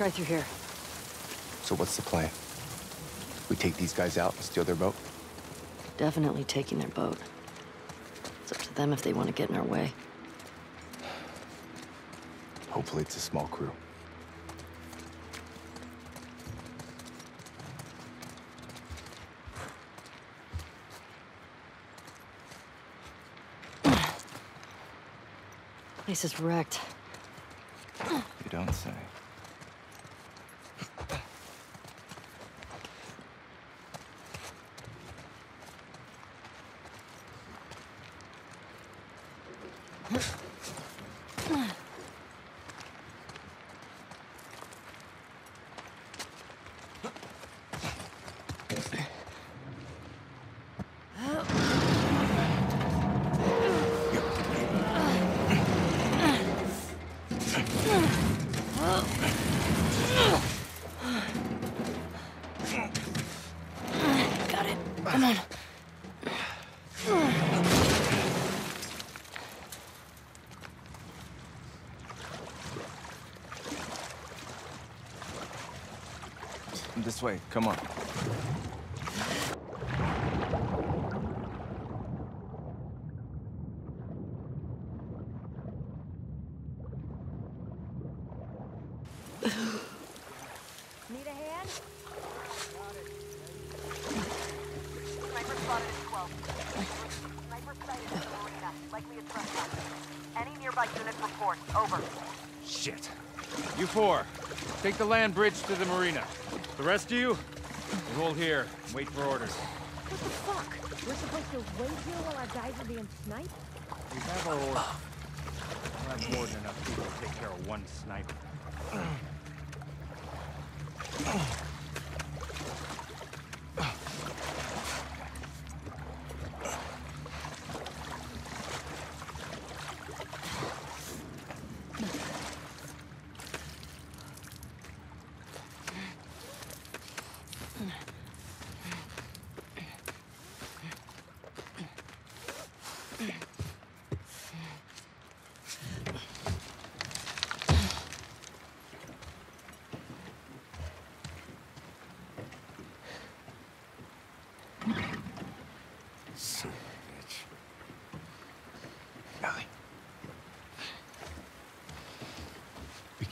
try through here. So what's the plan? We take these guys out and steal their boat? Definitely taking their boat. It's up to them if they want to get in our way. Hopefully it's a small crew. Place is wrecked. You don't say. Got it. Come on. This way, come on. Need a hand? Sniper spotted at 12. Sniper sighted in the arena, likely a trespass. Any nearby unit report. Over. Shit. You four, take the land bridge to the marina. The rest of you, hold here and wait for orders. What the fuck? We're supposed to wait here while our guys are being sniped? We have our orders. We'll have more than enough people to take care of one sniper.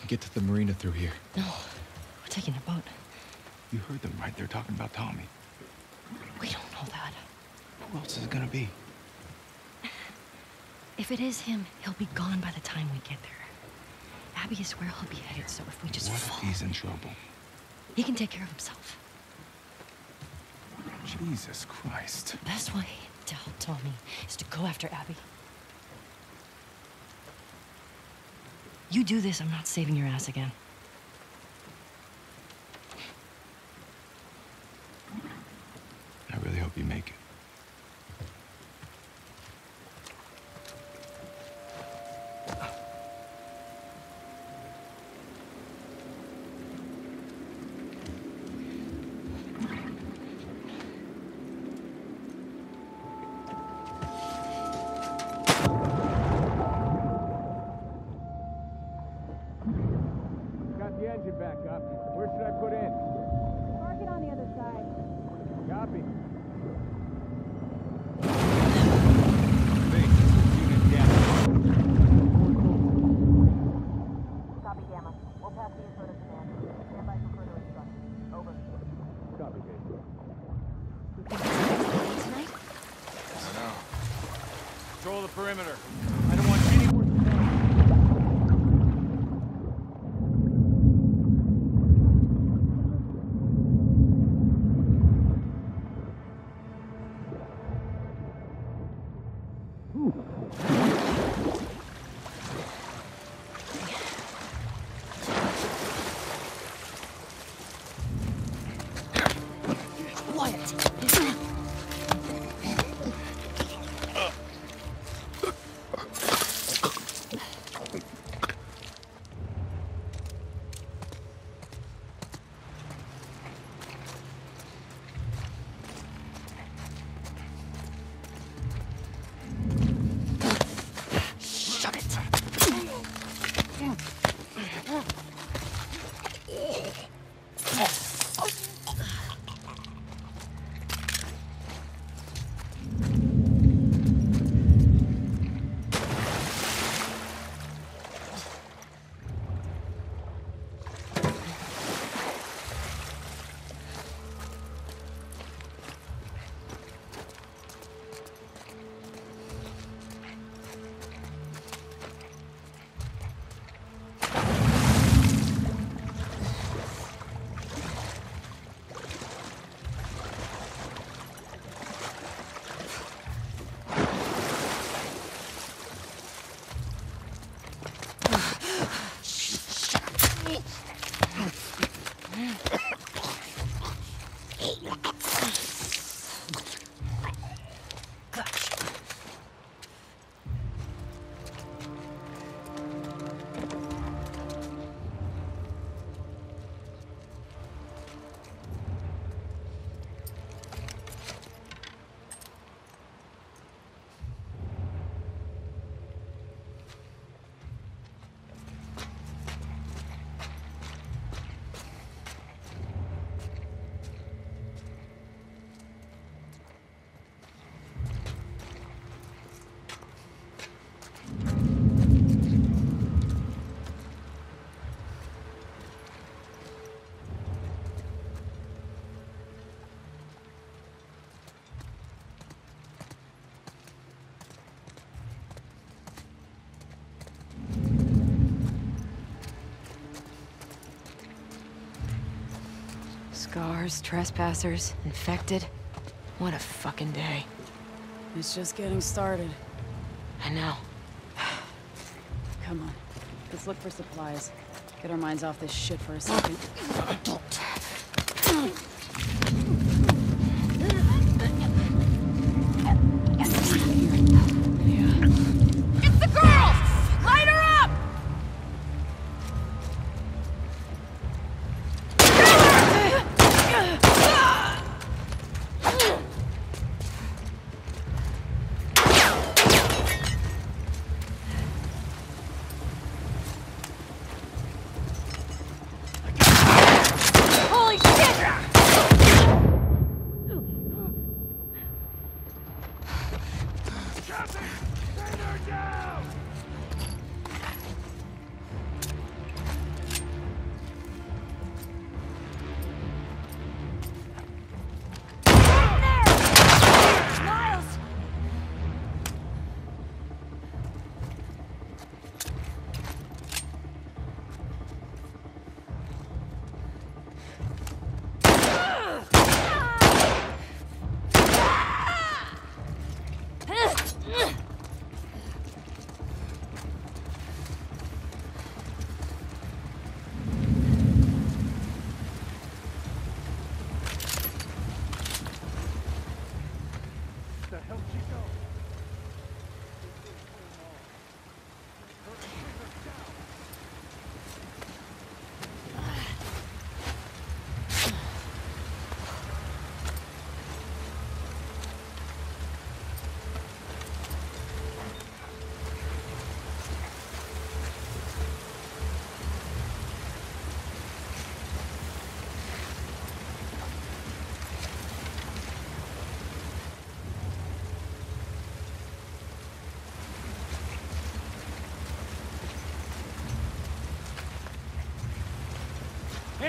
Get to the marina through here. No, we're taking their boat. You heard them, right? They're talking about Tommy. We don't know that. Who else is it gonna be? If it is him, he'll be gone by the time we get there. Abby is where he'll be headed, so if we just what if follow, he's in trouble? he can take care of himself. Jesus Christ. The best way to help Tommy is to go after Abby. You do this, I'm not saving your ass again. Hey, Scars, trespassers, infected. What a fucking day. It's just getting started. I know. Come on. Let's look for supplies. Get our minds off this shit for a second.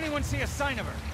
Anyone see a sign of her?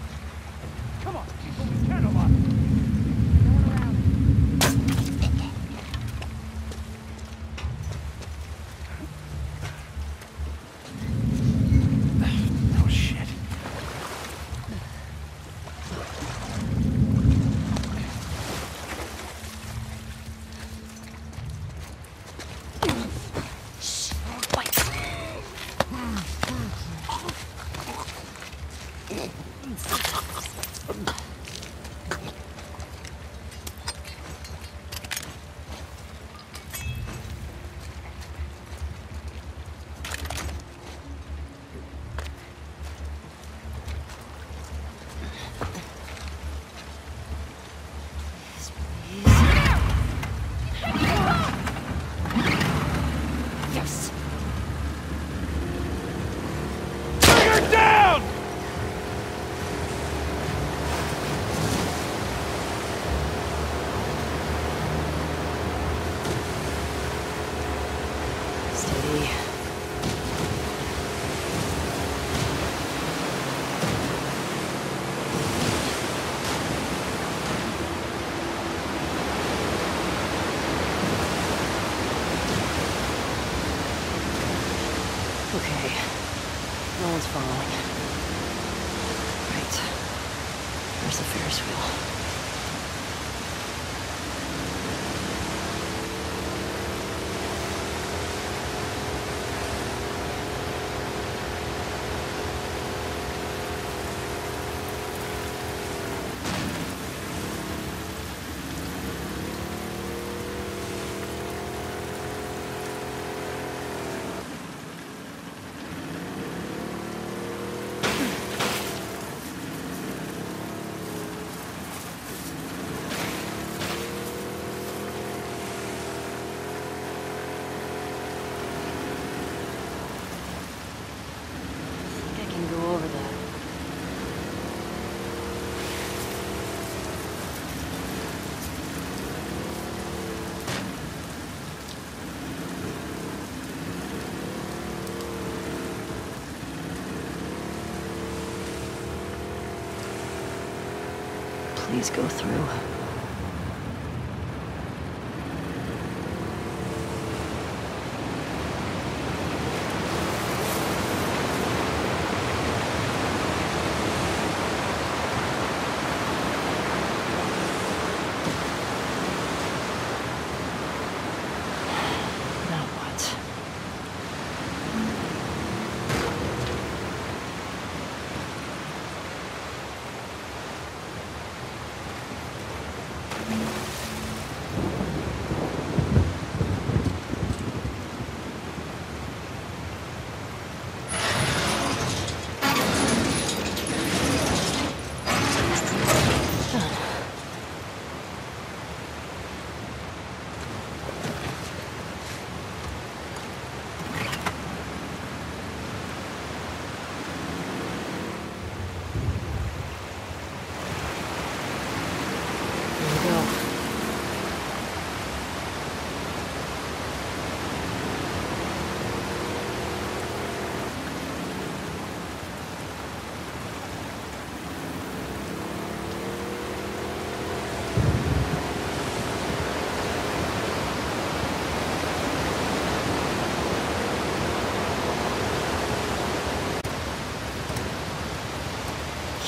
Please go through.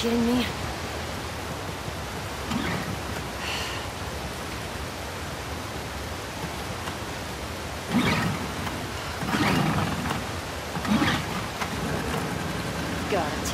Kidding me? Got it.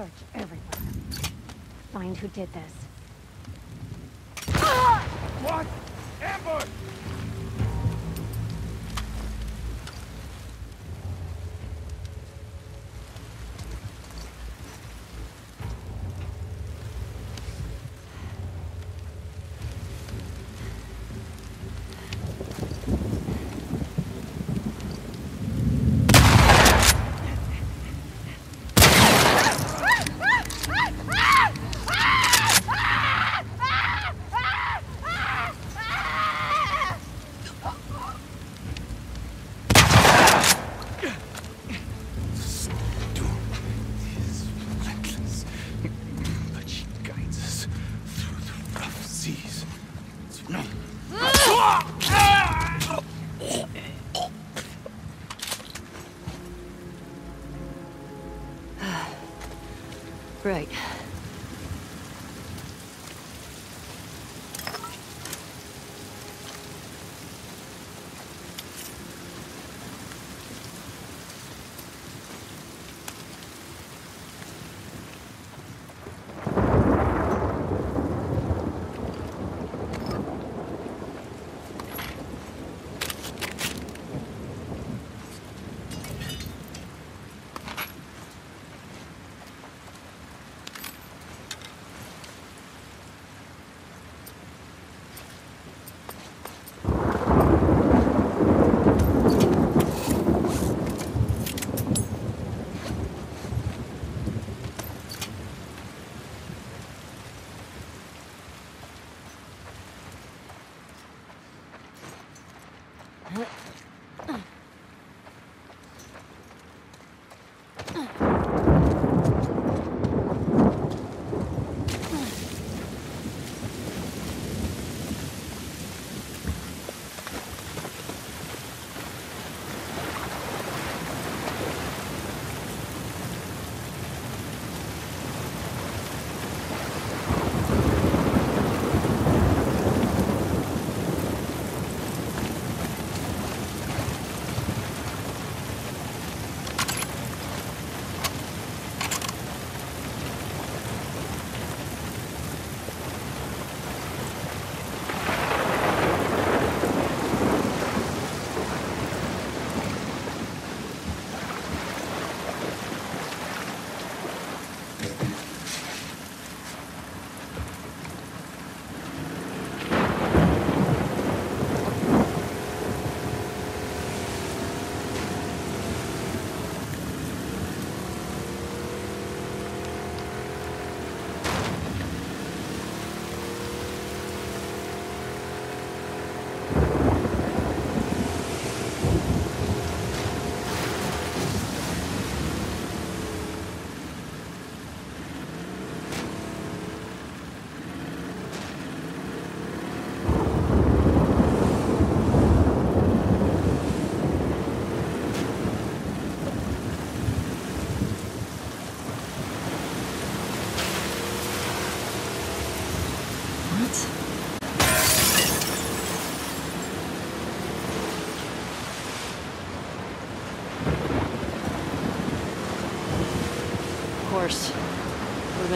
Search everywhere. Find who did this. What? Ambush!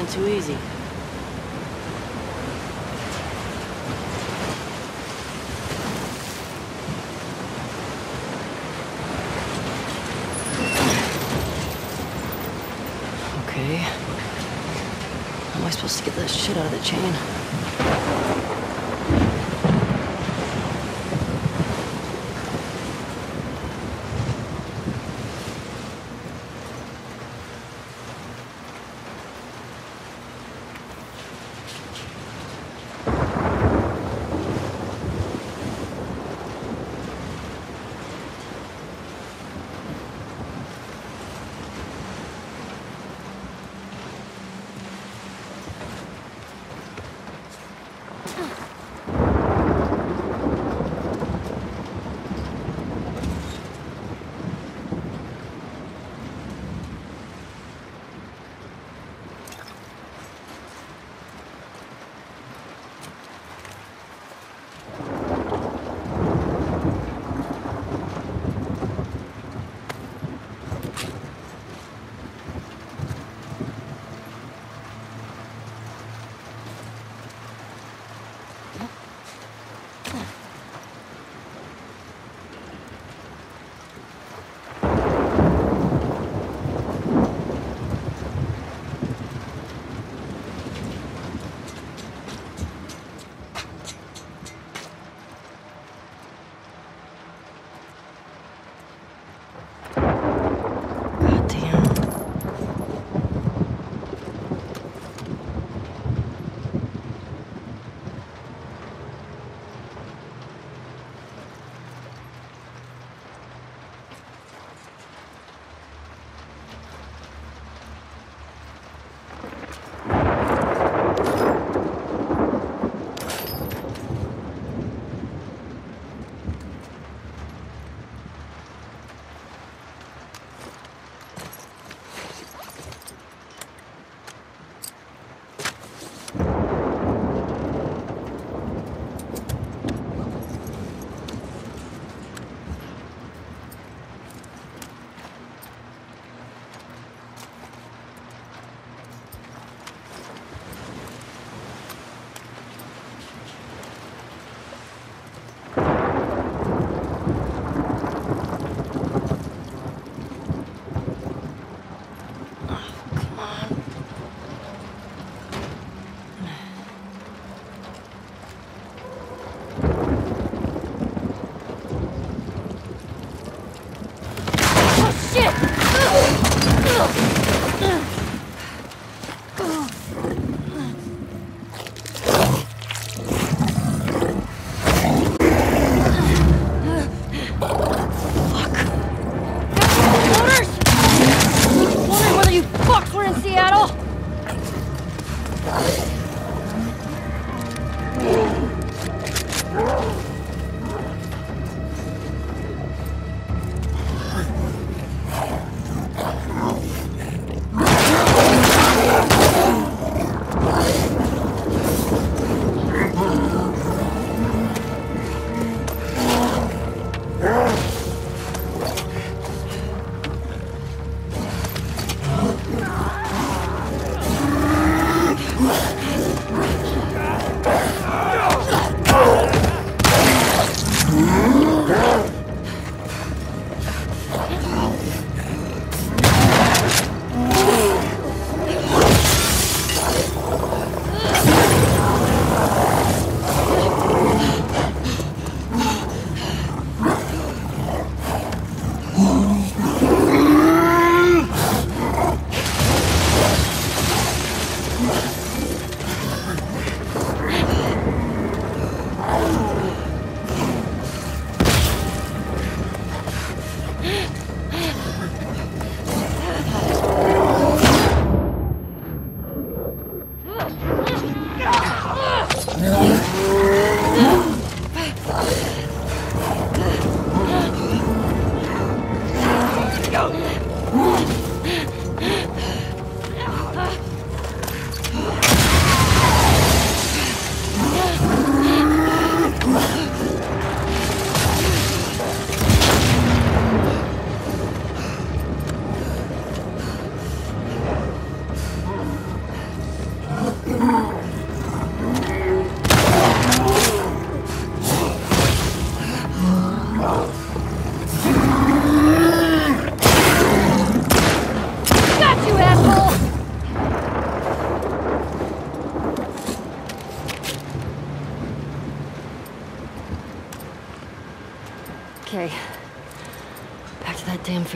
Been too easy. Okay. How am I supposed to get that shit out of the chain?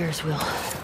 Ferris wheel.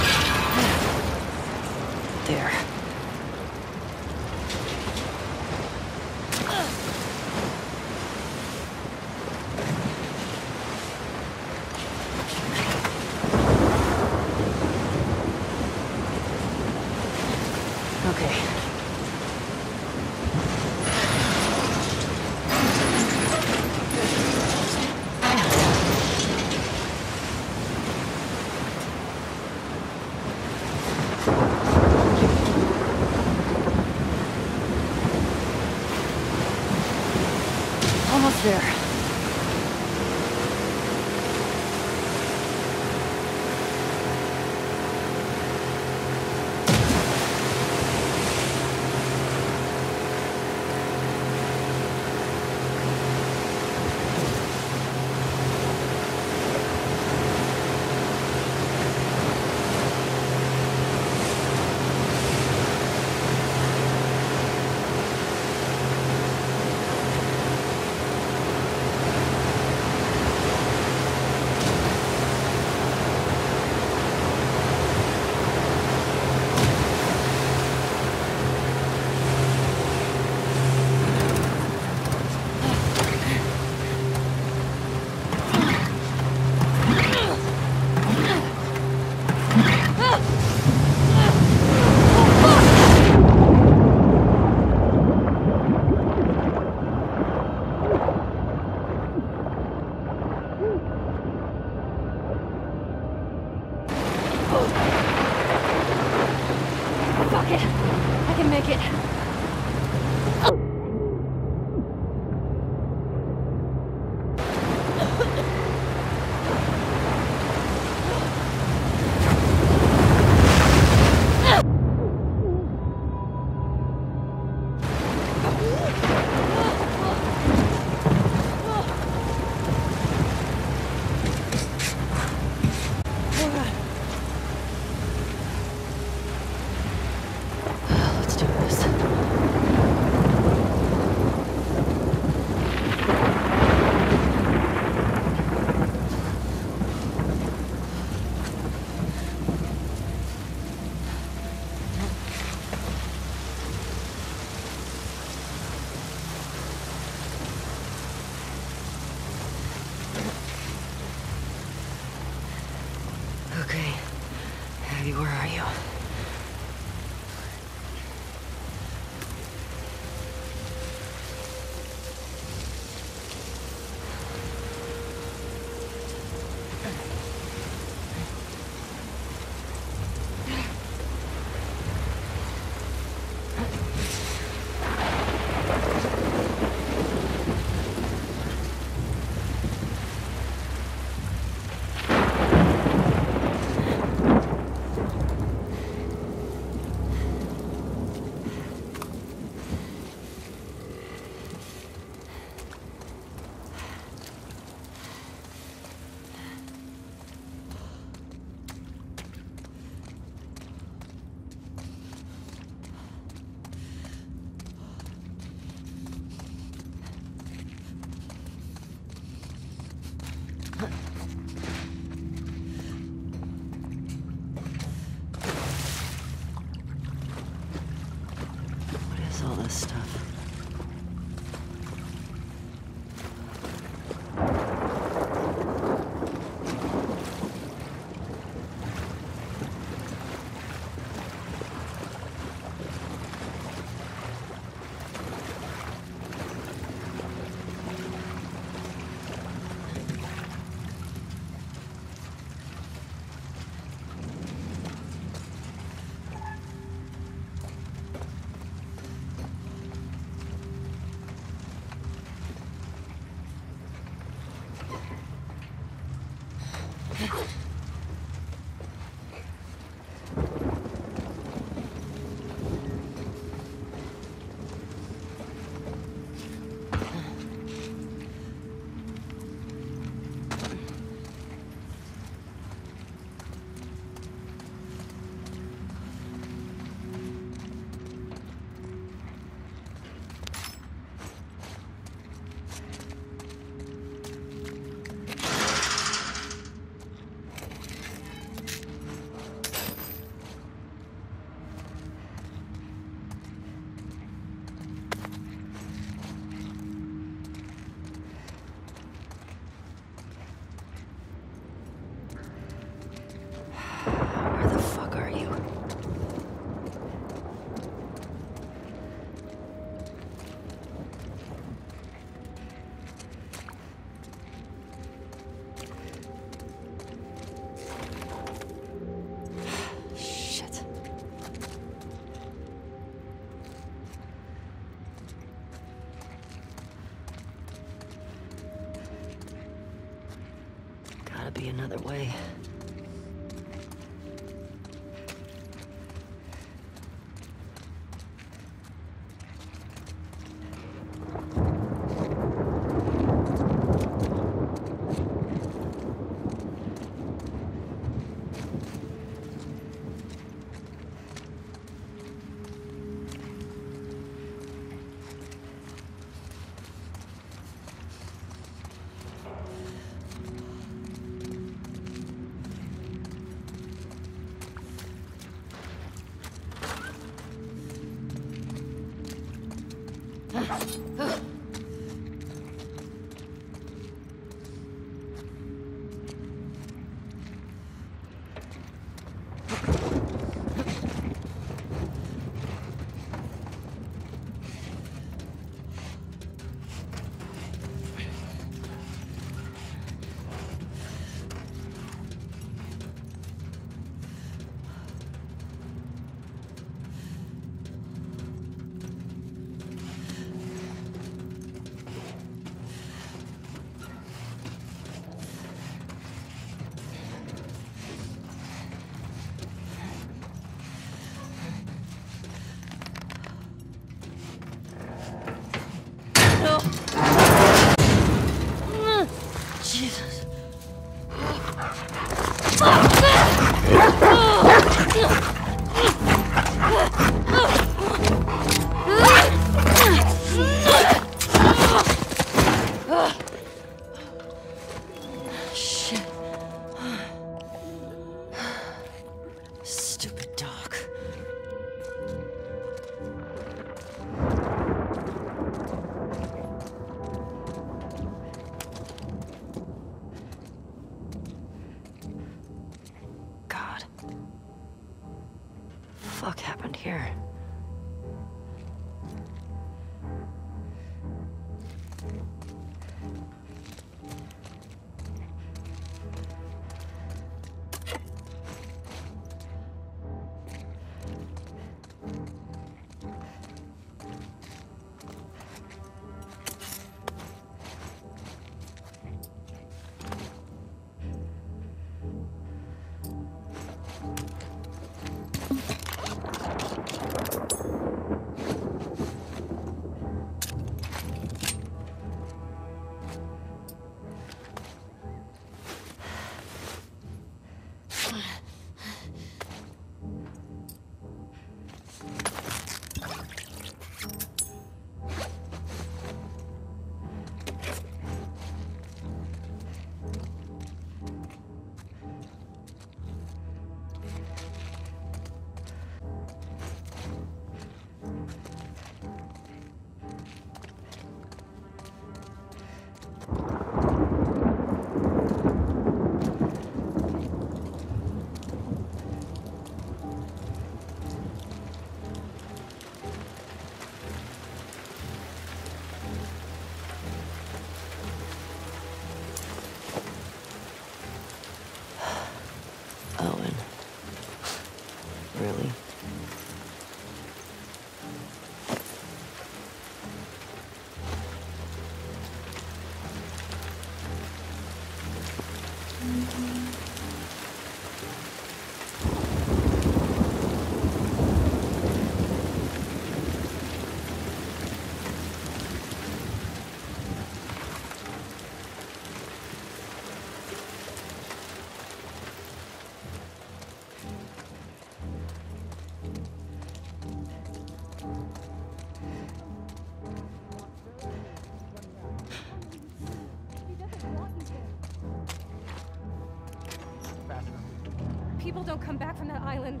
Don't come back from that island.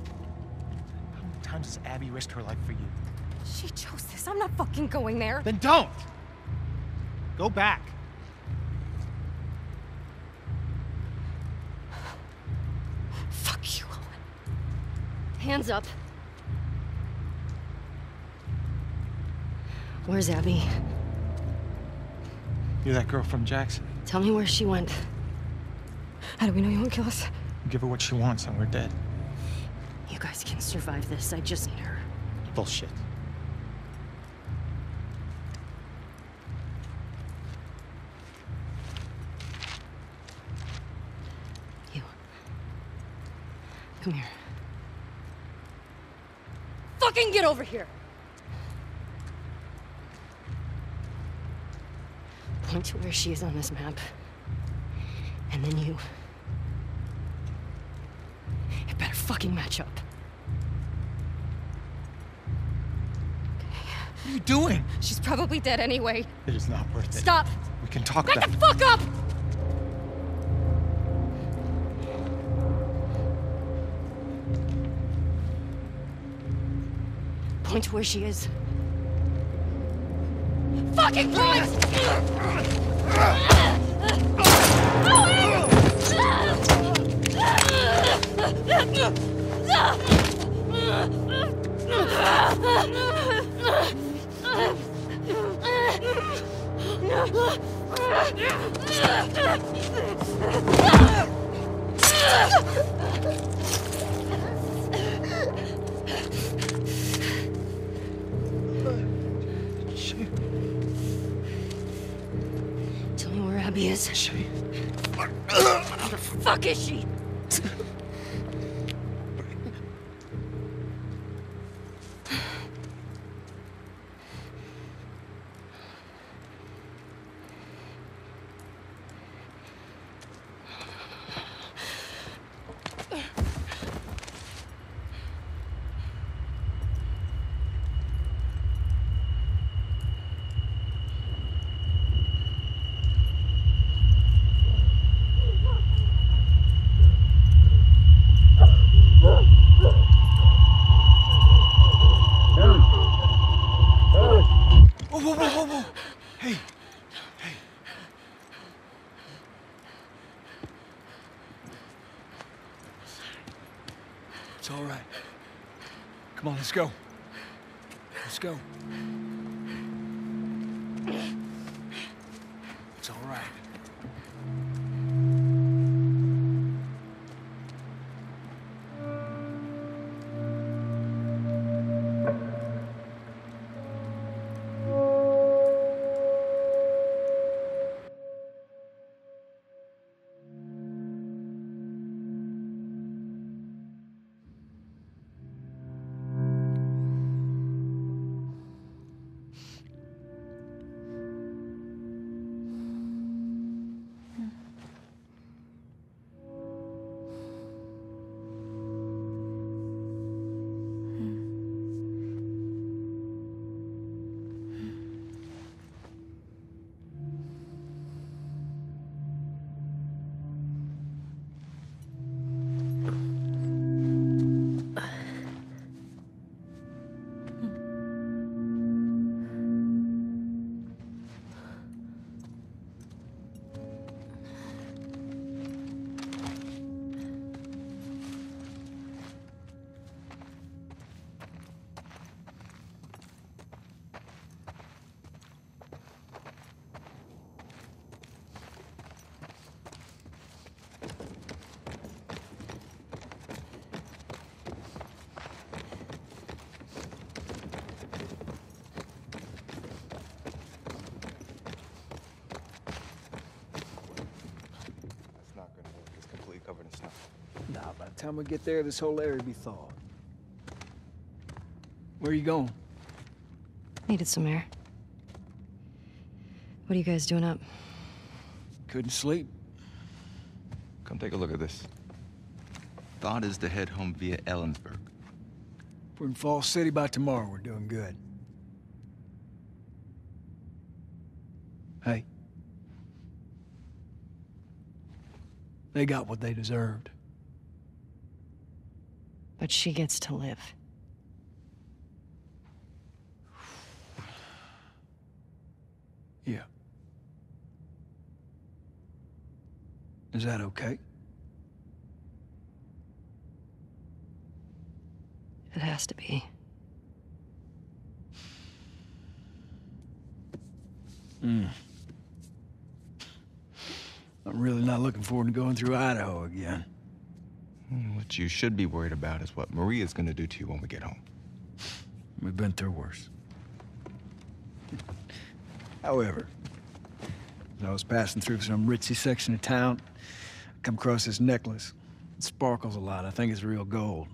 How many times has Abby risked her life for you? She chose this. I'm not fucking going there. Then don't! Go back. Fuck you, Owen. Hands up. Where's Abby? You're that girl from Jackson. Tell me where she went. How do we know you won't kill us? You give her what she wants and we're dead. You guys can survive this. I just need her. Bullshit. You. Come here. Fucking get over here! Point to where she is on this map. And then you. Fucking match up. What are you doing? She's probably dead anyway. It is not worth it. Stop! We can talk Back about the fuck up! Point to where she is. Fucking point! Shit. Oh, Tell me where Abby is. Shit. Where the fuck is she? Whoa, whoa, whoa, whoa. Hey. Hey. It's all right. Come on, let's go. Let's go. Time we get there, this whole area will be thawed. Where are you going? Needed some air. What are you guys doing up? Couldn't sleep. Come take a look at this. Thought is to head home via Ellensburg. If we're in Falls City by tomorrow, we're doing good. Hey. They got what they deserved. But she gets to live. Yeah. Is that okay? It has to be. Hmm. I'm really not looking forward to going through Idaho again. Hmm, What you should be worried about is what Maria's gonna do to you when we get home. We've been through worse. However, as I was passing through some ritzy section of town, I come across this necklace. It sparkles a lot. I think it's real gold.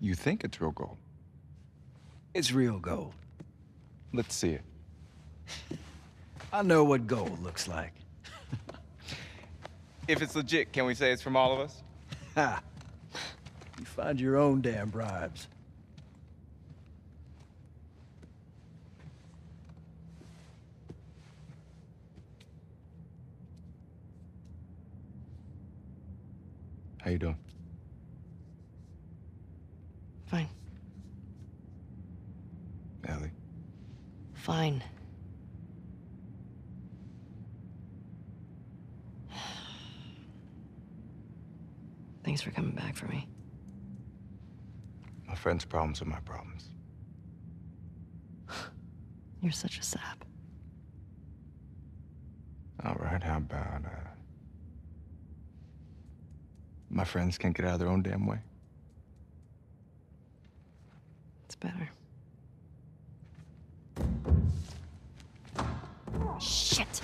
You think it's real gold? It's real gold. Let's see it. I know what gold looks like. If it's legit, can we say it's from all of us? Ha! You find your own damn bribes. How you doing? Fine. Ellie? Fine. Thanks for coming back for me. My friend's problems are my problems. You're such a sap. All right, how about, uh... My friends can't get out of their own damn way? It's better. Shit!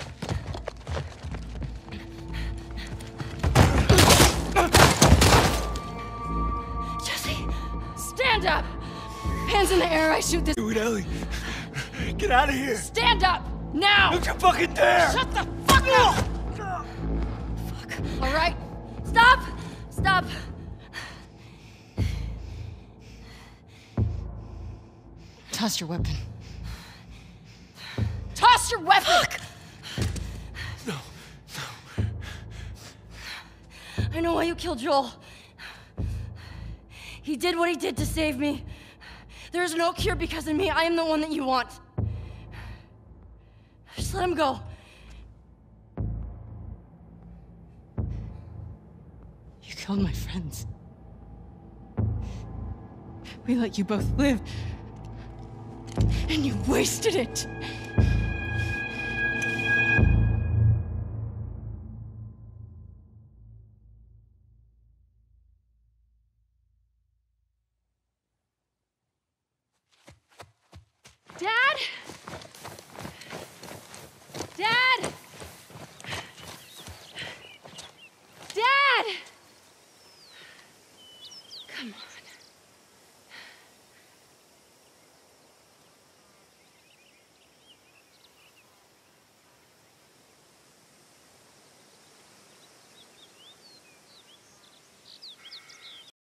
Stand up! Hands in the air, I shoot this. Do it, Ellie. Get out of here. Stand up! Now! Don't you fucking dare! Shut the fuck up! Fuck. All right. Stop! Stop! Toss your weapon. Toss your weapon! No, No. I know why you killed Joel. He did what he did to save me. There is no cure because of me. I am the one that you want. Just let him go. You killed my friends. We let you both live. And you wasted it.